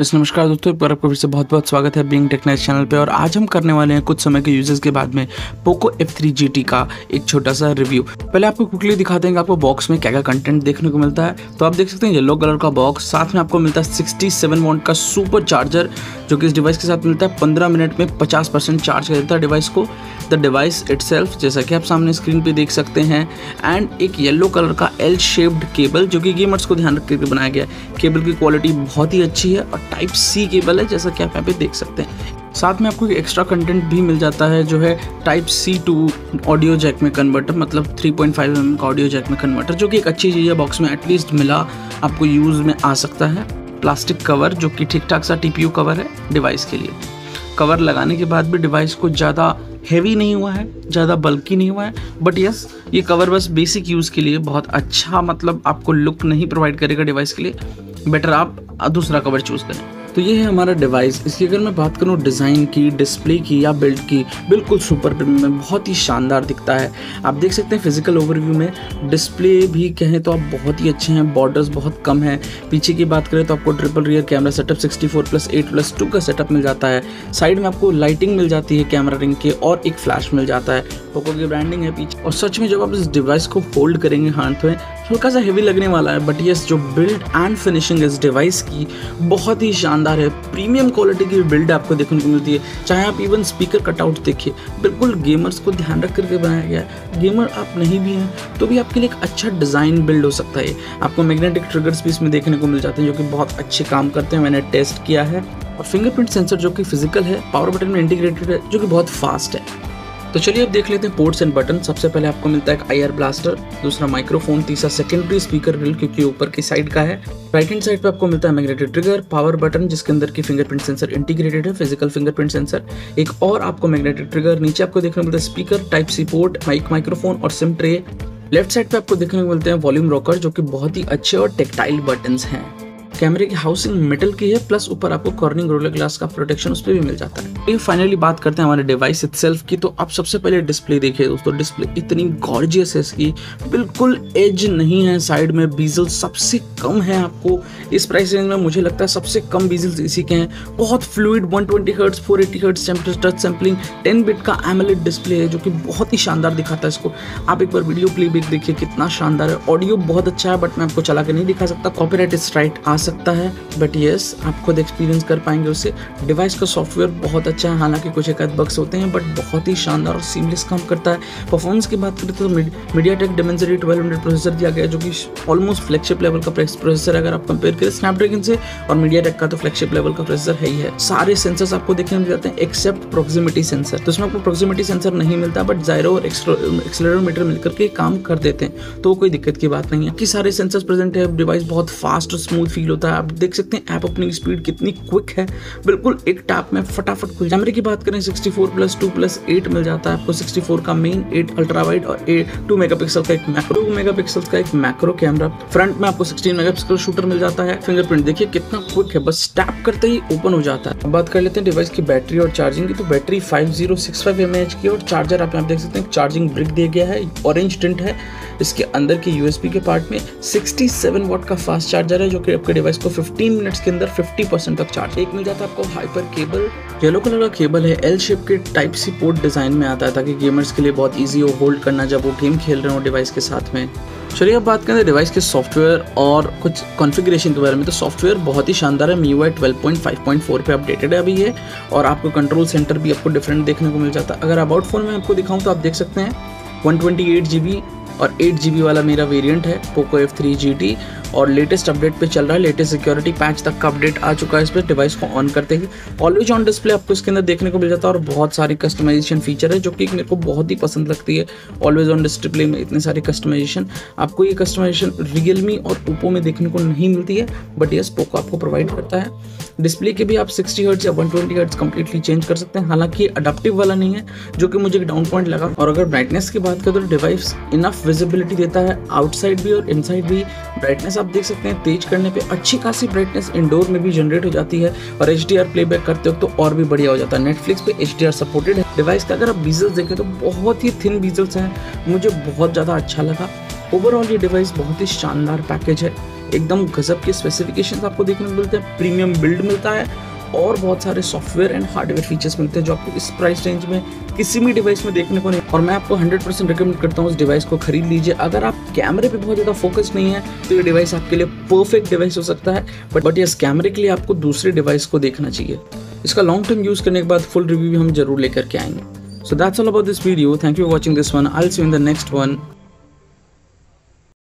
इस नमस्कार दोस्तों, एक बार आपको फिर से बहुत बहुत स्वागत है बिंग टेक्नाइज चैनल पे और आज हम करने वाले हैं कुछ समय के यूजेस के बाद में पोको F3 का एक छोटा सा रिव्यू पहले आपको क्विकली दिखाते हैं कि आपको बॉक्स में क्या क्या कंटेंट देखने को मिलता है। तो आप देख सकते हैं येलो कलर का बॉक्स साथ में आपको मिलता है सिक्सटी सेवन का सुपर चार्जर जो कि इस डिवाइस के साथ मिलता है। पंद्रह मिनट में पचास परसेंट चार्ज कर देता है डिवाइस को। द डिवाइस इट जैसा कि आप सामने स्क्रीन पर देख सकते हैं एंड एक येलो कलर का एल शेप्ड केबल जो कि गेमर्स को ध्यान रख के बनाया गया केबल की क्वालिटी बहुत ही अच्छी है और टाइप सी केबल है, जैसा कि आप यहाँ पे देख सकते हैं। साथ में आपको एक एक्स्ट्रा कंटेंट भी मिल जाता है, जो है type C to audio jack में कन्वर्टर मतलब 3.5 पॉइंट mm का ऑडियो जैक में कन्वर्टर जो कि एक अच्छी चीज़ है बॉक्स में एटलीस्ट मिला, आपको यूज़ में आ सकता है। प्लास्टिक कवर जो कि ठीक ठाक सा टीपीयू कवर है डिवाइस के लिए। कवर लगाने के बाद भी डिवाइस को ज़्यादा हैवी नहीं हुआ है, ज़्यादा बल्कि नहीं हुआ है बट यस ये कवर बस बेसिक यूज़ के लिए बहुत अच्छा मतलब आपको लुक नहीं प्रोवाइड करेगा डिवाइस के लिए। बेटर आप दूसरा कवर चूज़ करें। तो ये है हमारा डिवाइस इसकी अगर मैं बात करूँ डिज़ाइन की डिस्प्ले की या बिल्ड की, बिल्कुल सुपर में बहुत ही शानदार दिखता है। आप देख सकते हैं फ़िज़िकल ओवरव्यू में डिस्प्ले भी कहें तो आप बहुत ही अच्छे हैं बॉर्डर्स बहुत कम हैं। पीछे की बात करें तो आपको triple rear camera setup 64 plus eight plus two का सेटअप मिल जाता है। साइड में आपको लाइटिंग मिल जाती है कैमरा रिंग के और एक फ्लैश मिल जाता है। पोको की ब्रांडिंग है पीछे। और सच में जब आप इस डिवाइस को होल्ड करेंगे हाथ में हल्का सा हेवी लगने वाला है बट यस जो बिल्ड एंड फिनिशिंग इस डिवाइस की बहुत ही शानदार है। प्रीमियम क्वालिटी की बिल्ड आपको देखने को मिलती है। चाहे आप इवन स्पीकर कटआउट देखिए, बिल्कुल गेमर्स को ध्यान रख करके बनाया गया है। गेमर आप नहीं भी हैं तो भी आपके लिए एक अच्छा डिज़ाइन बिल्ड हो सकता है आपको मैग्नेटिक ट्रिगर्स भी इसमें देखने को मिल जाते हैं, जो कि बहुत अच्छे काम करते हैं, मैंने टेस्ट किया है। और फिंगरप्रिंट सेंसर जो कि फ़िज़िकल है पावर बटन में इंटीग्रेटेड है, जो कि बहुत फास्ट है। तो चलिए अब देख लेते हैं पोर्ट्स एंड बटन सबसे पहले आपको मिलता है एक आईआर ब्लास्टर दूसरा माइक्रोफोन तीसरा सेकेंडरी स्पीकर ग्रिल क्योंकि ऊपर की साइड का है। राइट हैंड साइड पे आपको मिलता है मैग्नेटिक ट्रिगर पावर बटन जिसके अंदर की फिंगरप्रिंट सेंसर इंटीग्रेटेड है फ़िज़िकल फिंगरप्रिंट सेंसर एक और आपको मैग्नेटिक ट्रिगर नीचे आपको देखने को मिलता है speaker type C port mic microphone और सिम ट्रे लेफ़्ट साइड पे आपको देखने को मिलते हैं वॉल्यूम रॉकर जो कि बहुत ही अच्छे और टेक्टाइल बटन हैं। कैमरे की हाउसिंग मेटल की है प्लस ऊपर आपको कॉर्निंग रोलर ग्लास का प्रोटेक्शन उस पर भी मिल जाता है। फाइनली बात करते हैं हमारे डिवाइस इटसेल्फ की तो आप सबसे पहले डिस्प्ले देखिए दोस्तों डिस्प्ले इतनी गॉर्जियस है इसकी। बिल्कुल एज नहीं है साइड में बीजल सबसे कम है आपको। इस प्राइस रेंज में मुझे लगता है सबसे कम बीजल इसी के हैं। बहुत fluid 120 twenty hertz four eighty hertz touch sampling ten bit का एमएलएड डिस्प्ले है, जो कि बहुत ही शानदार दिखाता है इसको। आप एक बार वीडियो प्लेबैक देखिए, कितना शानदार है। ऑडियो बहुत अच्छा है बट मैं आपको चला के नहीं दिखा सकता। कॉपीराइट स्ट्राइक आ है बट येस आप खुद एक्सपीरियंस कर पाएँगे उससे डिवाइस का सॉफ्टवेयर बहुत अच्छा है, हालाँकि कुछ एक बग्स होते हैं बट बहुत ही शानदार और सीमलेस काम करता है। परफॉर्मेंस की बात करें तो MediaTek Dimensity twelve hundred processor दिया गया, जो कि ऑलमोस्ट फ्लैगशिप लेवल का प्रोसेसर अगर आप कंपेयर करें स्नैपड्रैगन से, और मीडिया टेक का तो फ्लैगशिप लेवल का प्रोसेसर है ही है। सारे सेंसर्स आपको देखने मिल जाते हैं एक्सेप्ट प्रोक्सीमिटी सेंसर तो उसमें आपको प्रोक्सीमिटी सेंसर नहीं मिलता बट जायरो और एक्सलेरोमीटर मिलकर के काम कर देते हैं। तो कोई दिक्कत की बात नहीं है। कि सारे सेंसर्स प्रेजेंट है डिवाइस बहुत फास्ट और स्मूथ फील होता है। आप देख सकते हैं ऐप ओपनिंग स्पीड कितनी क्विक है। बिल्कुल एक टैप में फटाफट खुल कैमरे की बात करें 64 प्लस टू प्लस एट मिल जाता है आपको। 64 का मेन एट अल्ट्रा वाइड और एट टू मेगा का एक मैक्रो मेगा का एक मैक्रो कैमरा फ्रंट में आपको सिक्सटीन मेगा शूटर मिल जाता है। फिंगरप्रिंट देखिए कितना क्विक है। बस टैप करते ही ओपन हो जाता है। बात कर लेते हैं डिवाइस की बैटरी और चार्जिंग की। तो battery five zero six five M H की और चार्जर आप यहाँ देख सकते हैं चार्जिंग ब्रिक दिया गया है। ऑरेंज टिंट है। इसके अंदर के यूएसबी के पार्ट में 67 वॉट का फास्ट चार्जर है, जो कि आपके डिवाइस को 15 मिनट्स के अंदर 50 परसेंट तक चार्ज एक मिल जाता है आपको हाइपर केबल येलो कलर का केबल है एल शेप के टाइप सी पोर्ट डिज़ाइन में आता है, ताकि गेमर्स के लिए बहुत ईजी हो होल्ड करना जब वो गेम खेल रहे हो डिवाइस के साथ में। चलिए अब बात करें डिवाइस के सॉफ्टवेयर और कुछ कॉन्फ़िगरेशन के बारे में। तो सॉफ्टवेयर बहुत ही शानदार है MIUI twelve point five point four पे अपडेटेड है अभी ये, और आपको कंट्रोल सेंटर भी आपको डिफरेंट देखने को मिल जाता है। अगर अबाउट फ़ोन में आपको दिखाऊँ तो आप देख सकते हैं one twenty eight G B और एट जी वाला मेरा वेरिएंट है Poco F three G T और लेटेस्ट अपडेट पे चल रहा है लेटेस्ट सिक्योरिटी पैच तक का अपडेट आ चुका है इस पर डिवाइस को ऑन करते ही ऑलवेज ऑन डिस्प्ले आपको इसके अंदर देखने को मिल जाता है और बहुत सारी कस्टमाइजेशन फीचर है, जो कि मेरे को बहुत ही पसंद लगती है। ऑलवेज ऑन डिस्प्ले में इतने सारे कस्टमाइजेशन आपको ये कस्टमाइजेशन रियलमी और ओप्पो में देखने को नहीं मिलती है बट यस पोको आपको प्रोवाइड करता है। डिस्प्ले के भी आप 60 हर्ट्ज या 120 ट्वेंटी हर्ट्स कम्प्लीटली चेंज कर सकते हैं। हालाँकि अडाप्टिव वाला नहीं है, जो कि मुझे एक डाउन पॉइंट लगा। और अगर ब्राइटनेस की बात करें तो डिवाइस इनफ विजिबिलिटी देता है आउटसाइड भी और इनसाइड भी। ब्राइटनेस आप देख सकते हैं, तेज करने पे अच्छी खासी ब्राइटनेस इंडोर में भी जनरेट हो जाती है। और एच प्लेबैक करते हो तो और भी बढ़िया हो जाता है। नेटफ्लिक्स पे एच सपोर्टेड है। डिवाइस का अगर आप बीजल्स देखें तो बहुत ही थिन बीजल्स हैं। मुझे बहुत ज़्यादा अच्छा लगा। ओवरऑल ये डिवाइस बहुत ही शानदार पैकेज है। एकदम गजब के स्पेसिफिकेशन आपको देखने को मिलते हैं प्रीमियम बिल्ड मिलता है और बहुत सारे सॉफ्टवेयर एंड हार्डवेयर फीचर्स मिलते हैं जो आपको इस प्राइस रेंज में किसी भी डिवाइस में देखने को नहीं और मैं आपको 100% परसेंट रिकमेंड करता हूँ इस डिवाइस को खरीद लीजिए। अगर आप कैमरे पे बहुत ज़्यादा फोकस नहीं है तो ये डिवाइस आपके लिए परफेक्ट डिवाइस हो सकता है। बट बट यस कैमरे के लिए आपको दूसरे डिवाइस को देखना चाहिए। इसका लॉन्ग टर्म यूज़ करने के बाद फुल रिव्यू भी हम ज़रूर लेकर के आएँगे। So that's all about this video thank you watching this one I see in the next one